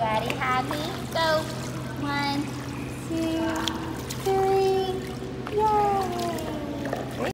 Ready, happy, go.